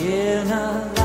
Yeah.